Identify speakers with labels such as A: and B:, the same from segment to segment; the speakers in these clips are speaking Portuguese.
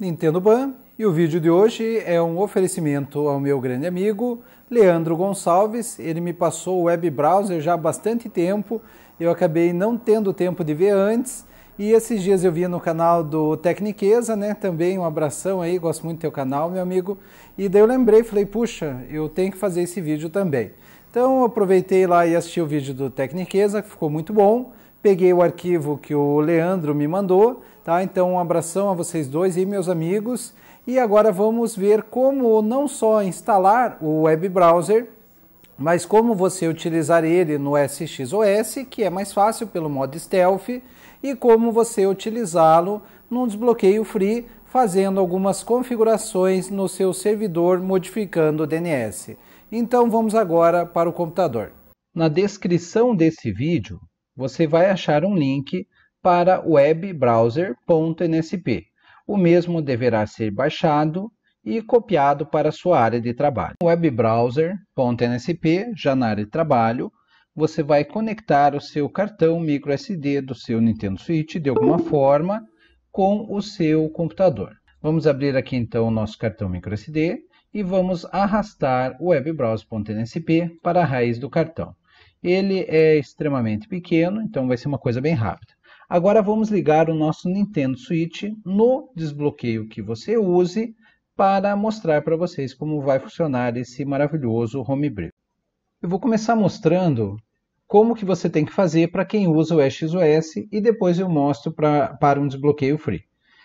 A: Nintendo Ban e o vídeo de hoje é um oferecimento ao meu grande amigo Leandro Gonçalves. Ele me passou o web browser já há bastante tempo, eu acabei não tendo tempo de ver antes e esses dias eu vi no canal do Tecniqueza, né? Também um abração aí, gosto muito do teu canal, meu amigo. E daí eu lembrei, falei, puxa, eu tenho que fazer esse vídeo também. Então eu aproveitei lá e assisti o vídeo do Tecniqueza, que ficou muito bom. Peguei o arquivo que o Leandro me mandou, tá? Então um abração a vocês dois e meus amigos. E agora vamos ver como não só instalar o web browser, mas como você utilizar ele no SXOS, que é mais fácil pelo modo stealth, e como você utilizá-lo num desbloqueio free, fazendo algumas configurações no seu servidor modificando o DNS. Então vamos agora para o computador. Na descrição desse vídeo você vai achar um link para webbrowser.nsp. O mesmo deverá ser baixado e copiado para sua área de trabalho. webbrowser.nsp, já na área de trabalho, você vai conectar o seu cartão microSD do seu Nintendo Switch de alguma forma com o seu computador. Vamos abrir aqui então o nosso cartão microSD e vamos arrastar o webbrowser.nsp para a raiz do cartão. Ele é extremamente pequeno, então vai ser uma coisa bem rápida. Agora vamos ligar o nosso Nintendo Switch no desbloqueio que você use para mostrar para vocês como vai funcionar esse maravilhoso Homebrew. Eu vou começar mostrando como que você tem que fazer para quem usa o XOS e depois eu mostro pra, para um desbloqueio free.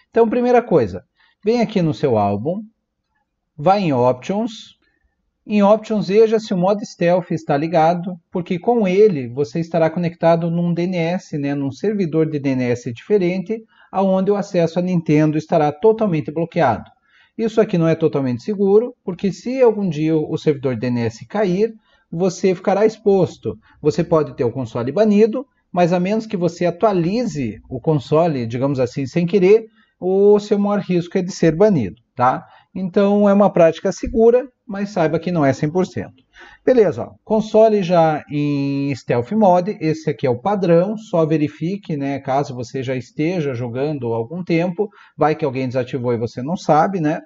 A: Então, primeira coisa, vem aqui no seu álbum, vai em Options, em Options, veja se o modo Stealth está ligado, porque com ele você estará conectado num DNS, né, num servidor de DNS diferente, aonde o acesso a Nintendo estará totalmente bloqueado. Isso aqui não é totalmente seguro, porque se algum dia o servidor DNS cair, você ficará exposto. Você pode ter o console banido, mas a menos que você atualize o console, digamos assim, sem querer, o seu maior risco é de ser banido, tá? Então é uma prática segura, mas saiba que não é 100%. Beleza, ó, console já em Stealth Mode, esse aqui é o padrão, só verifique, né, caso você já esteja jogando algum tempo, vai que alguém desativou e você não sabe, né?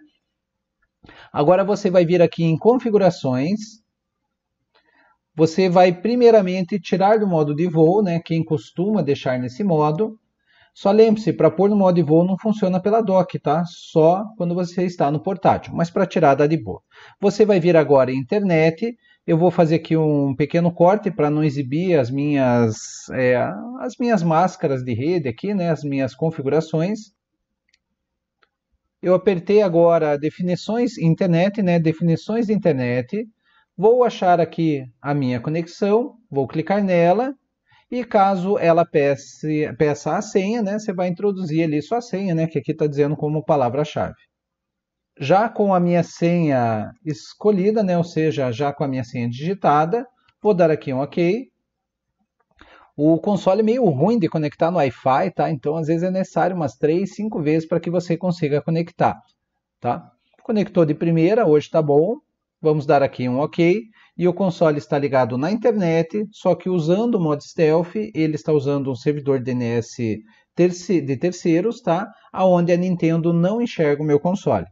A: Agora você vai vir aqui em configurações, você vai primeiramente tirar do modo de voo, né, quem costuma deixar nesse modo, só lembre-se, para pôr no modo de voo não funciona pela dock, tá? Só quando você está no portátil, mas para tirar dá de boa. Você vai vir agora em internet, eu vou fazer aqui um pequeno corte para não exibir as minhas, é, as minhas máscaras de rede aqui, né? As minhas configurações. Eu apertei agora definições internet, né? Definições de internet. Vou achar aqui a minha conexão, vou clicar nela e caso ela peça, peça a senha, né, você vai introduzir ali sua senha, né, que aqui está dizendo como palavra-chave. Já com a minha senha escolhida, né, ou seja, já com a minha senha digitada, vou dar aqui um OK. O console é meio ruim de conectar no Wi-Fi, tá? Então, às vezes é necessário umas 3, 5 vezes para que você consiga conectar, tá? Conectou de primeira, hoje está bom. Vamos dar aqui um OK e o console está ligado na internet, só que usando o modo stealth, ele está usando um servidor DNS de terceiros, tá? Aonde a Nintendo não enxerga o meu console.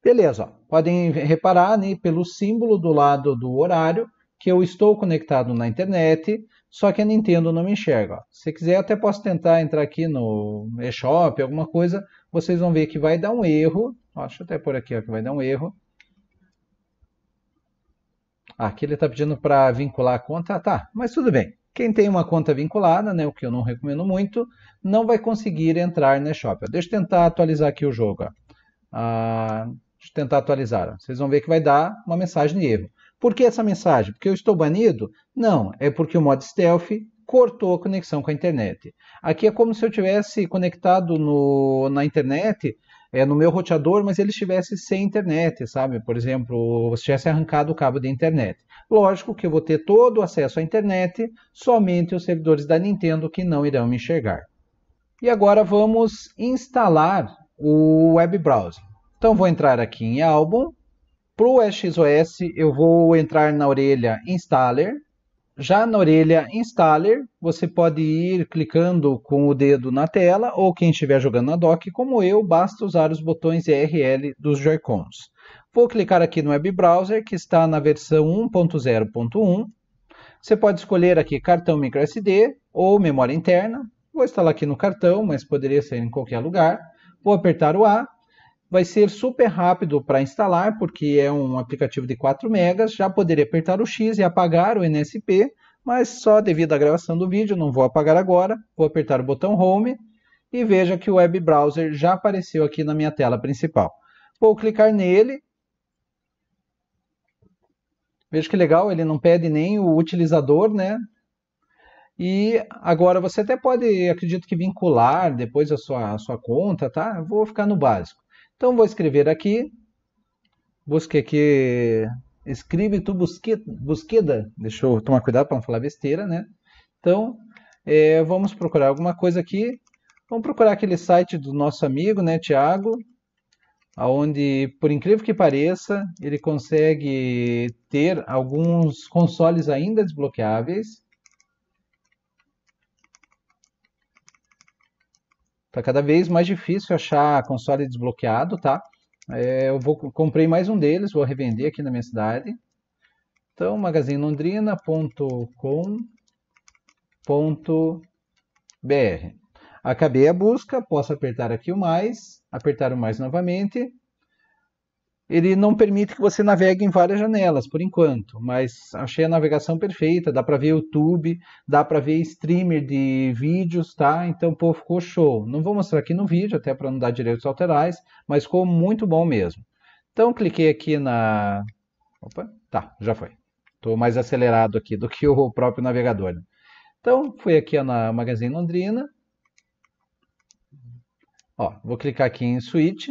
A: Beleza, podem reparar né, pelo símbolo do lado do horário que eu estou conectado na internet, só que a Nintendo não me enxerga. Se quiser, até posso tentar entrar aqui no eShop, alguma coisa, vocês vão ver que vai dar um erro. Deixa eu até por aqui ó, que vai dar um erro. Aqui ele está pedindo para vincular a conta. Tá, mas tudo bem. Quem tem uma conta vinculada, né, o que eu não recomendo muito, não vai conseguir entrar na Shop. Deixa eu tentar atualizar aqui o jogo. Ah, deixa eu tentar atualizar. Vocês vão ver que vai dar uma mensagem de erro. Por que essa mensagem? Porque eu estou banido? Não, é porque o modo stealth cortou a conexão com a internet. Aqui é como se eu tivesse conectado no, na internet é, no meu roteador, mas ele estivesse sem internet, sabe? Por exemplo, se tivesse arrancado o cabo de internet. Lógico que eu vou ter todo o acesso à internet, somente os servidores da Nintendo que não irão me enxergar. E agora vamos instalar o web browser. Então vou entrar aqui em álbum. Para o XOS eu vou entrar na orelha Installer. Já na orelha Installer, você pode ir clicando com o dedo na tela ou quem estiver jogando na dock, como eu, basta usar os botões RL dos Joy-Cons. Vou clicar aqui no Web Browser, que está na versão 1.0.1. Você pode escolher aqui cartão microSD ou memória interna. Vou instalar aqui no cartão, mas poderia ser em qualquer lugar. Vou apertar o A vai ser super rápido para instalar, porque é um aplicativo de 4 megas. Já poderia apertar o X e apagar o NSP, mas só devido à gravação do vídeo, não vou apagar agora. Vou apertar o botão Home e veja que o web browser já apareceu aqui na minha tela principal. Vou clicar nele. Veja que legal, ele não pede nem o utilizador, né? E agora você até pode, acredito que vincular depois a sua, a sua conta, tá? Vou ficar no básico. Então vou escrever aqui, busque aqui, escreve tu busqueda, deixa eu tomar cuidado para não falar besteira, né? Então, é, vamos procurar alguma coisa aqui, vamos procurar aquele site do nosso amigo, né, Tiago, onde, por incrível que pareça, ele consegue ter alguns consoles ainda desbloqueáveis, Tá cada vez mais difícil achar console desbloqueado, tá? É, eu vou, comprei mais um deles, vou revender aqui na minha cidade. Então, magazinelondrina.com.br. Acabei a busca, posso apertar aqui o mais, apertar o mais novamente ele não permite que você navegue em várias janelas, por enquanto, mas achei a navegação perfeita, dá para ver YouTube, dá para ver streamer de vídeos, tá? Então, pô, ficou show. Não vou mostrar aqui no vídeo, até para não dar direitos autorais, mas ficou muito bom mesmo. Então, cliquei aqui na... Opa, tá, já foi. Estou mais acelerado aqui do que o próprio navegador. Né? Então, fui aqui na Magazine Londrina. Ó, vou clicar aqui em Switch,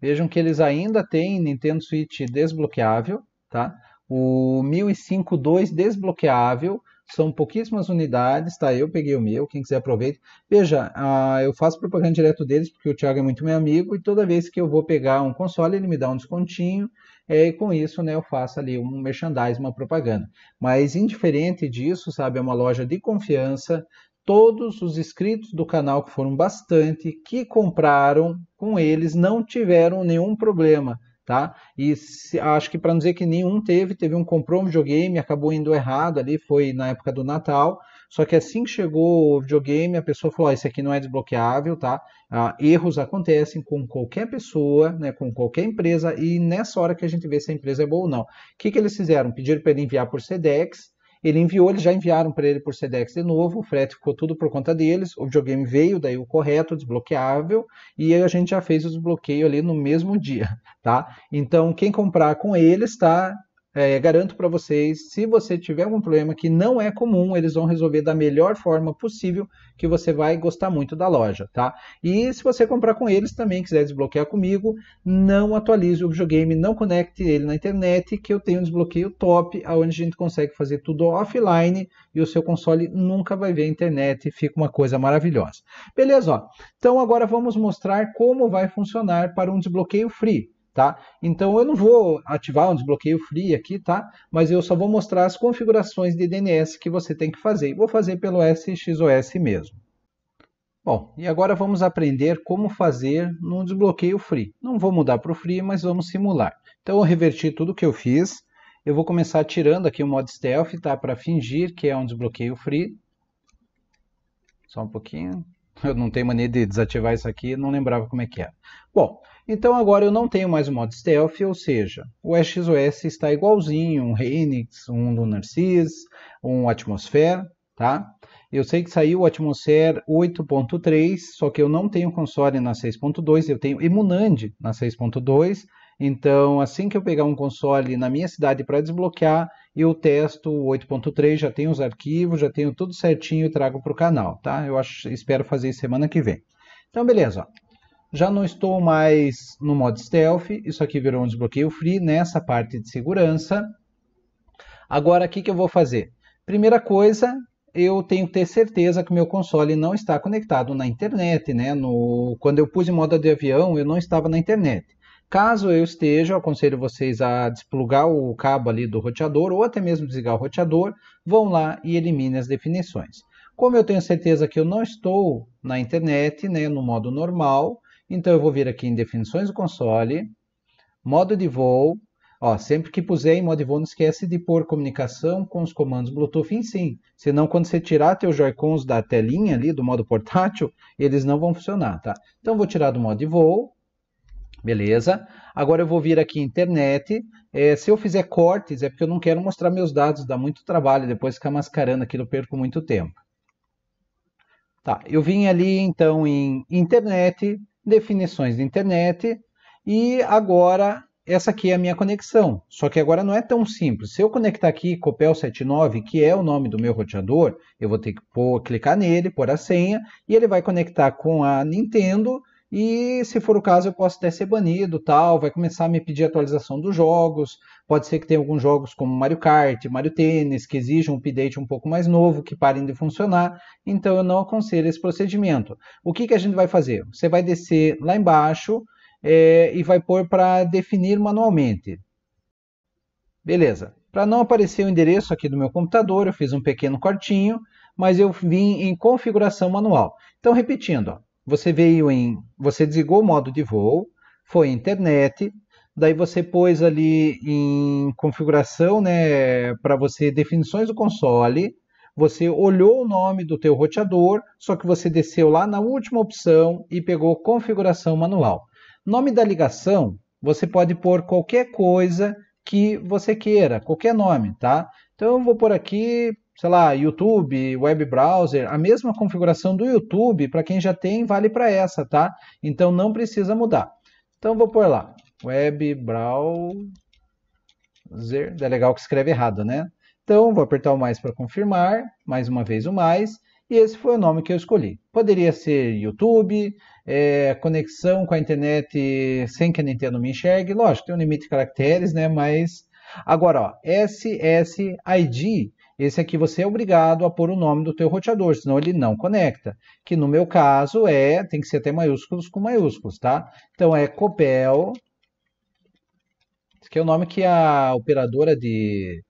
A: Vejam que eles ainda têm Nintendo Switch desbloqueável, tá? O 1005.2 desbloqueável, são pouquíssimas unidades, tá? Eu peguei o meu, quem quiser aproveita. Veja, uh, eu faço propaganda direto deles porque o Thiago é muito meu amigo e toda vez que eu vou pegar um console ele me dá um descontinho é, e com isso, né, eu faço ali um merchandising, uma propaganda. Mas indiferente disso, sabe, é uma loja de confiança, todos os inscritos do canal, que foram bastante, que compraram com eles, não tiveram nenhum problema, tá? E se, acho que para não dizer que nenhum teve, teve um comprou um videogame, acabou indo errado ali, foi na época do Natal, só que assim que chegou o videogame, a pessoa falou: oh, esse aqui não é desbloqueável, tá? Ah, erros acontecem com qualquer pessoa, né, com qualquer empresa, e nessa hora que a gente vê se a empresa é boa ou não. O que, que eles fizeram? Pediram para ele enviar por SEDEX, ele enviou, eles já enviaram para ele por SEDEX de novo, o frete ficou tudo por conta deles, o videogame veio, daí o correto, desbloqueável, e a gente já fez o desbloqueio ali no mesmo dia, tá? Então, quem comprar com eles, tá? É, garanto para vocês, se você tiver algum problema que não é comum, eles vão resolver da melhor forma possível, que você vai gostar muito da loja, tá? E se você comprar com eles também, quiser desbloquear comigo, não atualize o videogame, não conecte ele na internet, que eu tenho um desbloqueio top, onde a gente consegue fazer tudo offline e o seu console nunca vai ver a internet, fica uma coisa maravilhosa. Beleza, ó. Então agora vamos mostrar como vai funcionar para um desbloqueio free tá? Então eu não vou ativar um desbloqueio free aqui, tá? Mas eu só vou mostrar as configurações de DNS que você tem que fazer. Vou fazer pelo SXOS mesmo. Bom, e agora vamos aprender como fazer no desbloqueio free. Não vou mudar para o free, mas vamos simular. Então eu reverti tudo que eu fiz. Eu vou começar tirando aqui o modo stealth, tá? Para fingir que é um desbloqueio free. Só um pouquinho. Eu não tenho mania de desativar isso aqui, não lembrava como é que era. Bom, então agora eu não tenho mais o modo stealth, ou seja, o SXOS está igualzinho, um Renix, um Lunar Sys, um Atmosphere, tá? Eu sei que saiu o Atmosphere 8.3, só que eu não tenho console na 6.2, eu tenho Emunand na 6.2, então assim que eu pegar um console na minha cidade para desbloquear, eu testo o 8.3, já tenho os arquivos, já tenho tudo certinho e trago para o canal, tá? Eu acho, espero fazer semana que vem. Então beleza, ó. Já não estou mais no modo stealth, isso aqui virou um desbloqueio free nessa parte de segurança. Agora, o que, que eu vou fazer? Primeira coisa, eu tenho que ter certeza que o meu console não está conectado na internet. Né? No, quando eu pus em modo de avião, eu não estava na internet. Caso eu esteja, eu aconselho vocês a desplugar o cabo ali do roteador ou até mesmo desligar o roteador, vão lá e eliminem as definições. Como eu tenho certeza que eu não estou na internet, né, no modo normal, então eu vou vir aqui em definições do console, modo de voo, Ó, sempre que puser em modo de voo, não esquece de pôr comunicação com os comandos Bluetooth em sim. Senão, quando você tirar teu Joy-Cons da telinha ali, do modo portátil, eles não vão funcionar, tá? Então, vou tirar do modo de voo. Beleza. Agora eu vou vir aqui em internet. É, se eu fizer cortes, é porque eu não quero mostrar meus dados, dá muito trabalho. Depois ficar mascarando aquilo, eu perco muito tempo. Tá, eu vim ali então em internet, definições de internet, e agora essa aqui é a minha conexão. Só que agora não é tão simples. Se eu conectar aqui Copel 79, que é o nome do meu roteador, eu vou ter que pôr, clicar nele, pôr a senha, e ele vai conectar com a Nintendo. E se for o caso, eu posso até ser banido, tal, vai começar a me pedir atualização dos jogos. Pode ser que tenha alguns jogos como Mario Kart, Mario Tênis, que exijam um update um pouco mais novo, que parem de funcionar. Então eu não aconselho esse procedimento. O que, que a gente vai fazer? Você vai descer lá embaixo, é, e vai pôr para definir manualmente. Beleza. Para não aparecer o endereço aqui do meu computador, eu fiz um pequeno cortinho, mas eu vim em configuração manual. Então, repetindo, ó, você veio em, você desligou o modo de voo, foi internet, daí você pôs ali em configuração, né, para você definições do console, você olhou o nome do teu roteador, só que você desceu lá na última opção e pegou configuração manual. Nome da ligação, você pode pôr qualquer coisa que você queira, qualquer nome, tá? Então eu vou por aqui, sei lá, YouTube, web browser, a mesma configuração do YouTube, para quem já tem, vale para essa, tá? Então não precisa mudar. Então vou pôr lá, web browser, é legal que escreve errado, né? Então vou apertar o mais para confirmar, mais uma vez o mais, e esse foi o nome que eu escolhi. Poderia ser YouTube, é, conexão com a internet sem que a Nintendo me enxergue. Lógico, tem um limite de caracteres, né? Mas agora, ó, SSID, esse aqui você é obrigado a pôr o nome do teu roteador, senão ele não conecta. Que no meu caso é, tem que ser até maiúsculos com maiúsculos, tá? Então é Copel, que é o nome que a operadora de,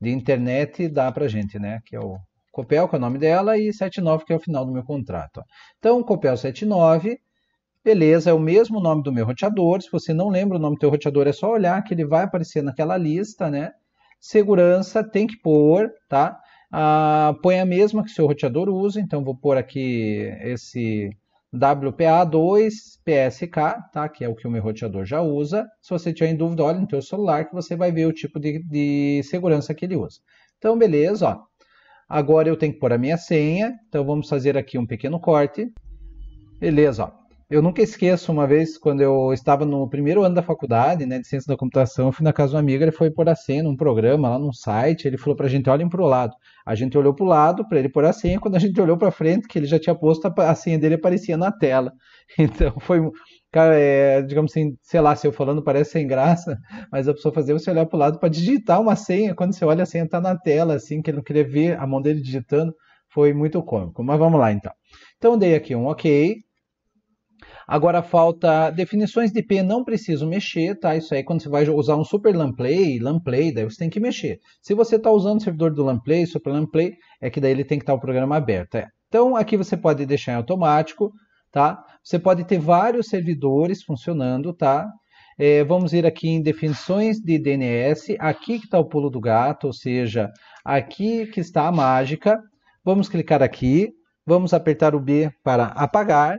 A: de internet dá pra gente, né? Que é o Copel, que é o nome dela, e 79, que é o final do meu contrato. Então, Copel 79, beleza, é o mesmo nome do meu roteador. Se você não lembra o nome do teu roteador, é só olhar que ele vai aparecer naquela lista, né? Segurança tem que pôr, tá? Ah, põe a mesma que o seu roteador usa, então vou pôr aqui esse WPA2 PSK, tá? que é o que o meu roteador já usa. Se você tiver em dúvida, olha no teu celular que você vai ver o tipo de, de segurança que ele usa. Então, beleza, ó. Agora eu tenho que pôr a minha senha, então vamos fazer aqui um pequeno corte. Beleza, ó. Eu nunca esqueço uma vez, quando eu estava no primeiro ano da faculdade, né, de ciência da computação, eu fui na casa de um amigo, ele foi pôr a senha num programa, lá num site, ele falou pra gente, olhem pro lado. A gente olhou pro lado para ele pôr a senha, quando a gente olhou para frente, que ele já tinha posto, a senha dele aparecia na tela. Então foi, cara, é, digamos assim, sei lá, se eu falando parece sem graça, mas a pessoa fazer você olhar pro lado para digitar uma senha, quando você olha a senha tá na tela, assim, que ele não queria ver a mão dele digitando, foi muito cômico. Mas vamos lá então. Então dei aqui um OK, Agora falta definições de IP, não preciso mexer, tá? Isso aí quando você vai usar um Super LAMPlay, LAMPlay, daí você tem que mexer. Se você está usando o servidor do LAMPlay, Super LAMPlay, é que daí ele tem que estar tá o programa aberto. É. Então aqui você pode deixar em automático, tá? Você pode ter vários servidores funcionando, tá? É, vamos ir aqui em definições de DNS, aqui que está o pulo do gato, ou seja, aqui que está a mágica. Vamos clicar aqui, vamos apertar o B para apagar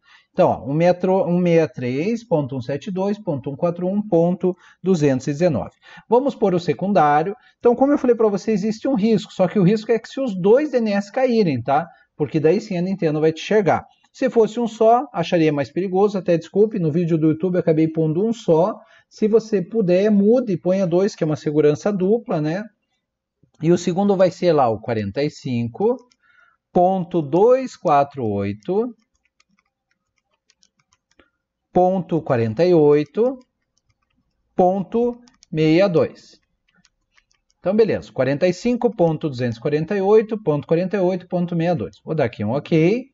A: Então, 163.172.141.219. Vamos por o secundário. Então, como eu falei para você, existe um risco, só que o risco é que se os dois DNS caírem, tá? Porque daí sim a Nintendo vai te enxergar. Se fosse um só, acharia mais perigoso, até desculpe, no vídeo do YouTube eu acabei pondo um só. Se você puder, mude e ponha dois, que é uma segurança dupla, né? E o segundo vai ser lá o 45.248 ponto 48 ponto 62. Então, beleza, 45.248.48.62. Vou dar aqui um OK.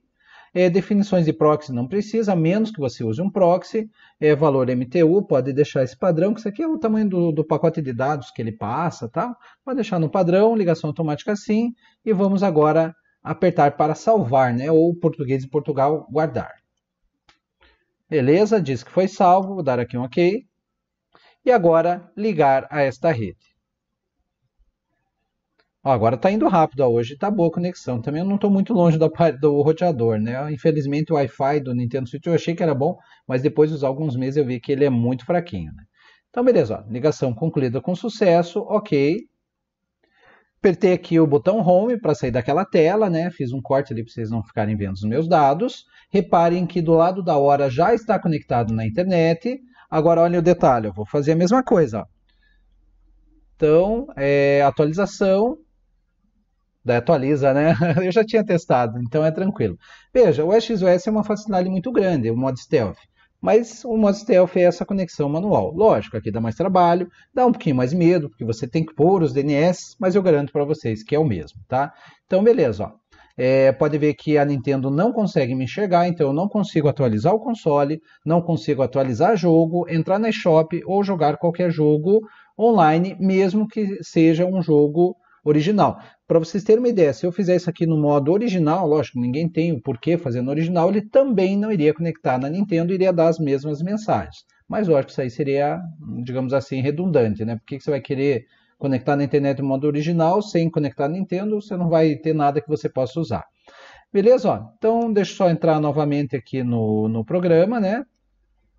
A: É, definições de proxy não precisa, a menos que você use um proxy. É, valor MTU, pode deixar esse padrão, que isso aqui é o tamanho do, do pacote de dados que ele passa, tá? Pode deixar no padrão, ligação automática sim. E vamos agora apertar para salvar, né? Ou português de Portugal, guardar. Beleza, diz que foi salvo, vou dar aqui um OK. E agora ligar a esta rede. Ó, agora está indo rápido, ó, hoje está boa a conexão. Também eu não estou muito longe do, do roteador, né? Infelizmente o Wi-Fi do Nintendo Switch eu achei que era bom, mas depois de usar alguns meses eu vi que ele é muito fraquinho. Né? Então beleza, ó, ligação concluída com sucesso, ok. Apertei aqui o botão Home para sair daquela tela, né? Fiz um corte ali para vocês não ficarem vendo os meus dados. Reparem que do lado da hora já está conectado na internet. Agora olhem o detalhe, eu vou fazer a mesma coisa. Então, é, atualização, da atualiza, né? Eu já tinha testado, então é tranquilo. Veja, o XOS é uma facilidade muito grande, o modo stealth. Mas o modo stealth é essa conexão manual. Lógico, aqui dá mais trabalho, dá um pouquinho mais medo, porque você tem que pôr os DNS, mas eu garanto para vocês que é o mesmo, tá? Então, beleza, ó. É, pode ver que a Nintendo não consegue me enxergar, então eu não consigo atualizar o console, não consigo atualizar jogo, entrar na eShop ou jogar qualquer jogo online, mesmo que seja um jogo original. Para vocês terem uma ideia, se eu fizer isso aqui no modo original, lógico, ninguém tem o porquê fazer no original, ele também não iria conectar na Nintendo, iria dar as mesmas mensagens. Mas lógico que isso aí seria, digamos assim, redundante, né? Por que você vai querer conectar na internet no modo original sem conectar na Nintendo? Você não vai ter nada que você possa usar. Beleza? Ó, então, deixa eu só entrar novamente aqui no, no programa, né?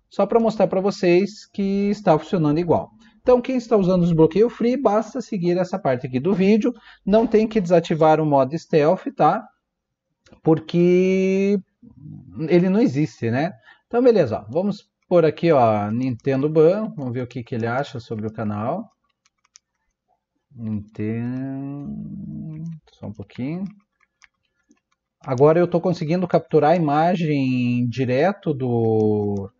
A: Só para mostrar para vocês que está funcionando igual. Então, quem está usando os bloqueio free, basta seguir essa parte aqui do vídeo. Não tem que desativar o modo stealth, tá? Porque ele não existe, né? Então, beleza. Ó. Vamos por aqui, ó, Nintendo Ban. Vamos ver o que, que ele acha sobre o canal. Nintendo... Só um pouquinho. Agora eu estou conseguindo capturar a imagem direto do,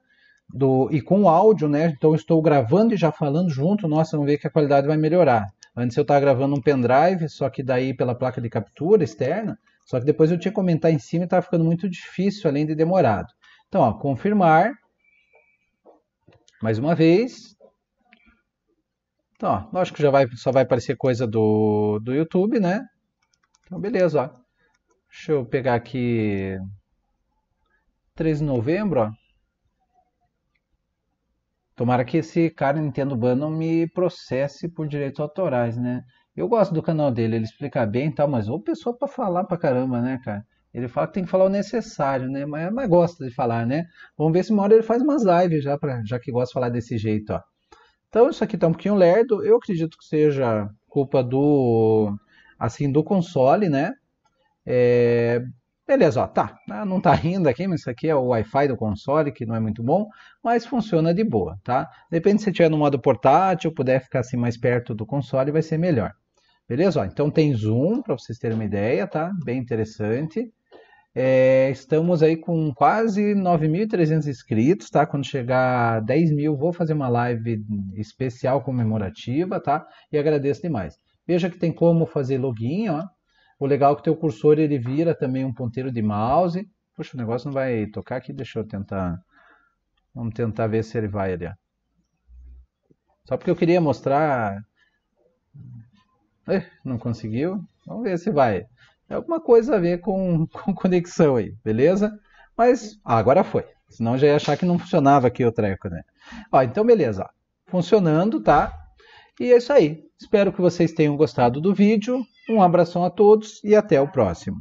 A: do, e com áudio, né? Então estou gravando e já falando junto, nossa, vamos ver que a qualidade vai melhorar. Antes eu estava gravando um pendrive, só que daí pela placa de captura externa, só que depois eu tinha que comentar em cima e estava ficando muito difícil, além de demorado. Então, ó, confirmar. Mais uma vez. Então, ó, lógico que já vai, só vai aparecer coisa do, do YouTube, né? Então, beleza, ó. Deixa eu pegar aqui 3 de novembro, ó. Tomara que esse cara Nintendo Ban não me processe por direitos autorais, né? Eu gosto do canal dele, ele explica bem e tal, mas ou pessoa para falar pra caramba, né, cara? Ele fala que tem que falar o necessário, né? Mas, mas gosta de falar, né? Vamos ver se uma hora ele faz umas lives já, pra, já que gosta de falar desse jeito, ó. Então isso aqui tá um pouquinho lerdo. Eu acredito que seja culpa do, assim, do console, né? É, Beleza, ó, tá, ah, não tá rindo aqui, mas isso aqui é o Wi-Fi do console, que não é muito bom, mas funciona de boa, tá? Depende se tiver no modo portátil, puder ficar assim mais perto do console, vai ser melhor. Beleza? Ó, então tem zoom, para vocês terem uma ideia, tá? Bem interessante. É, estamos aí com quase 9.300 inscritos, tá? Quando chegar a 10 mil, vou fazer uma live especial comemorativa, tá? E agradeço demais. Veja que tem como fazer login, ó. O legal é que o teu cursor ele vira também um ponteiro de mouse. Puxa, o negócio não vai tocar aqui, deixa eu tentar. Vamos tentar ver se ele vai ali. Ó. Só porque eu queria mostrar. Eh, não conseguiu. Vamos ver se vai. É alguma coisa a ver com, com conexão aí, beleza? Mas ah, agora foi. Senão já ia achar que não funcionava aqui o treco, né? Ó, então beleza. Ó. Funcionando, tá? E é isso aí. Espero que vocês tenham gostado do vídeo. Um abração a todos e até o próximo.